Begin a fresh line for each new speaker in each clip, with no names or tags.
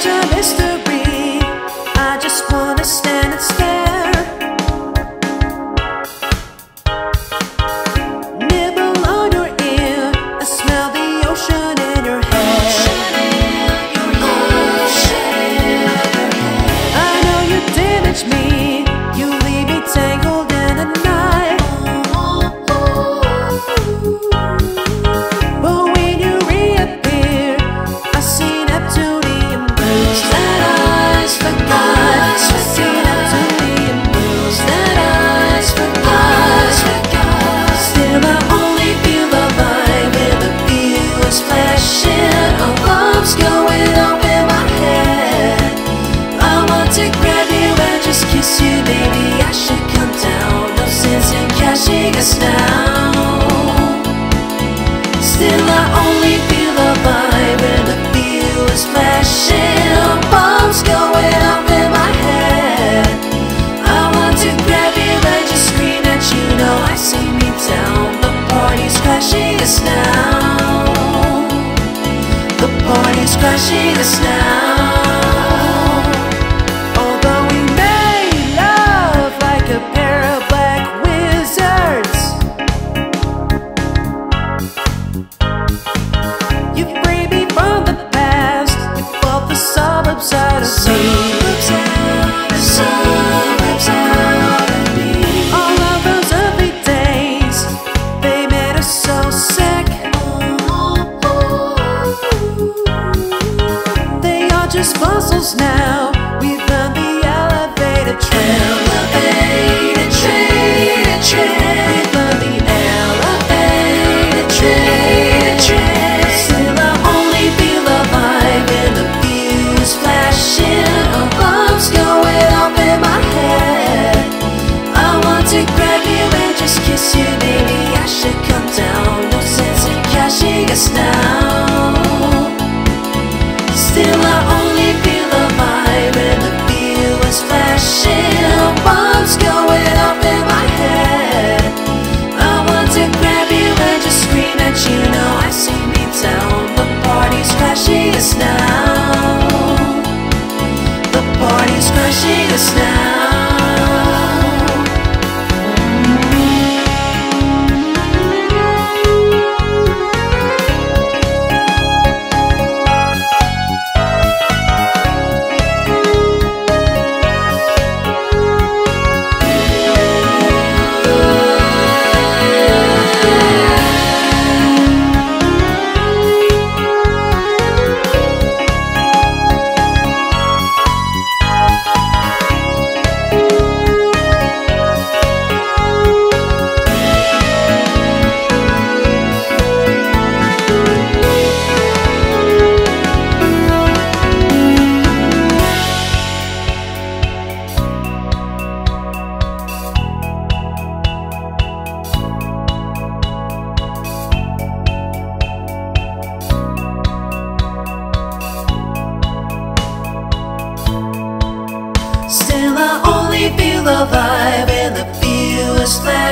such a mystery. I just wanna stand and stare. See the snow.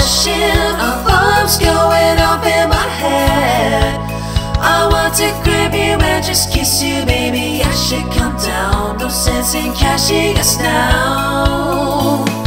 flashing, alarms going off in my head. I want to grab you and just kiss you, baby. I should come down. No sense in cashing us now.